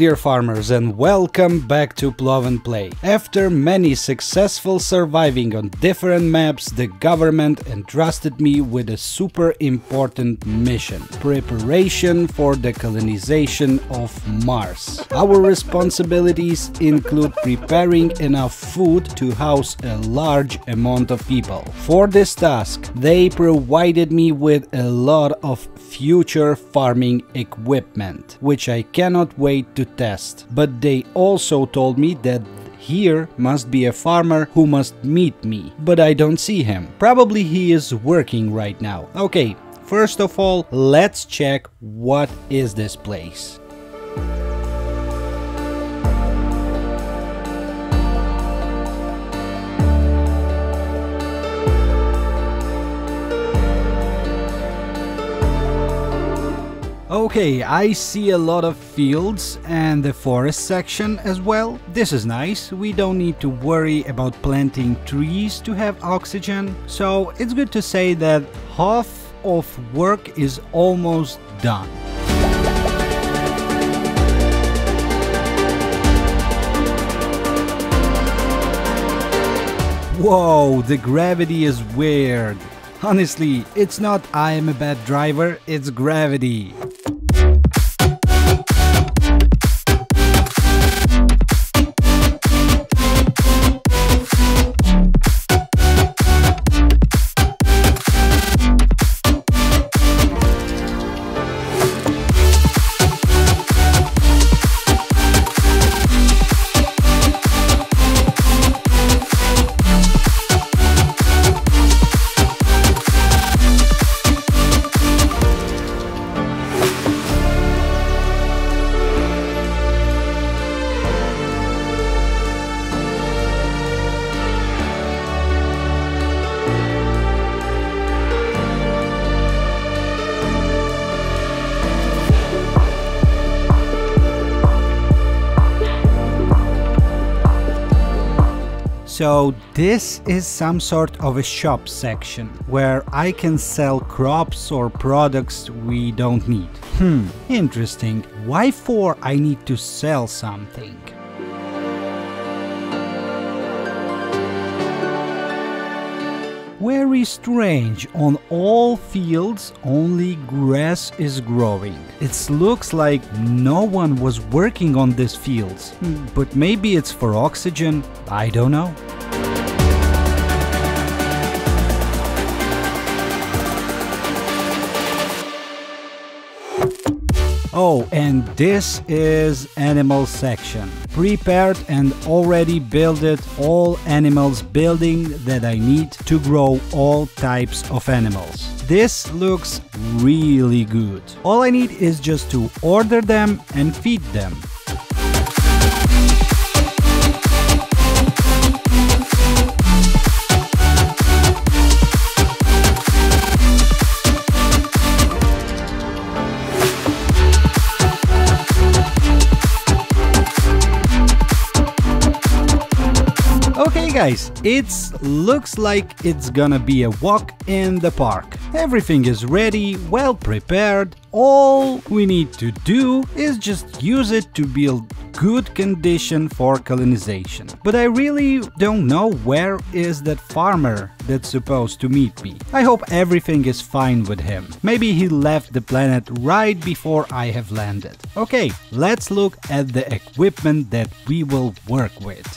Dear farmers and welcome back to Plow and Play. After many successful surviving on different maps, the government entrusted me with a super important mission. Preparation for the colonization of Mars. Our responsibilities include preparing enough food to house a large amount of people. For this task, they provided me with a lot of future farming equipment, which I cannot wait to test. But they also told me that here must be a farmer who must meet me, but I don't see him. Probably he is working right now. Okay, first of all, let's check what is this place. Okay, I see a lot of fields and the forest section as well. This is nice, we don't need to worry about planting trees to have oxygen. So it's good to say that half of work is almost done. Whoa, the gravity is weird. Honestly, it's not I am a bad driver, it's gravity. So this is some sort of a shop section where I can sell crops or products we don't need. Hmm, interesting. Why for I need to sell something? Very strange, on all fields only grass is growing. It looks like no one was working on these fields, Hmm, but maybe it's for oxygen, I don't know. Oh, and this is animal section. Prepared and already builded all animals building that I need to grow all types of animals. This looks really good. All I need is just to order them and feed them. Guys, it looks like it's gonna be a walk in the park. Everything is ready, well prepared. All we need to do is just use it to build good condition for colonization. But I really don't know where is that farmer that's supposed to meet me. I hope everything is fine with him. Maybe he left the planet right before I have landed. Okay, let's look at the equipment that we will work with.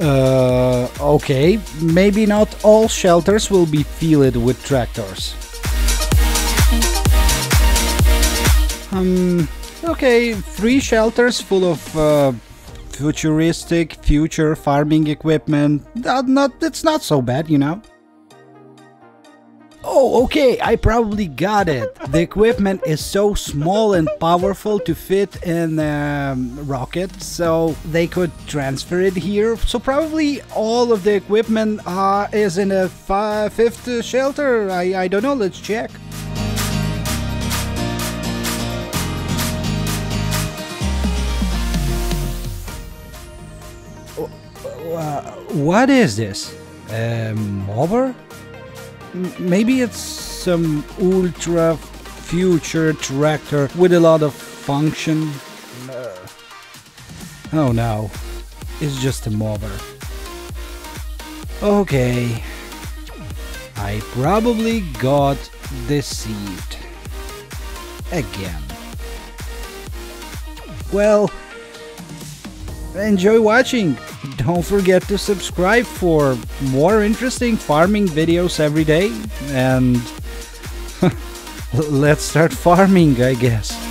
Uh, okay, maybe not all shelters will be filled with tractors. Um, okay, three shelters full of uh, futuristic future farming equipment. Not, not, it's not so bad, you know. Oh, okay, I probably got it. The equipment is so small and powerful to fit in a um, rocket, so they could transfer it here. So probably all of the equipment uh, is in a fi- fifth shelter. I, I don't know, let's check. What is this? A mower? Maybe it's some ultra future tractor with a lot of function. Uh. Oh no, it's just a mover. Okay, I probably got deceived. Again. Well, enjoy watching. Don't forget to subscribe for more interesting farming videos every day. And let's start farming, I guess.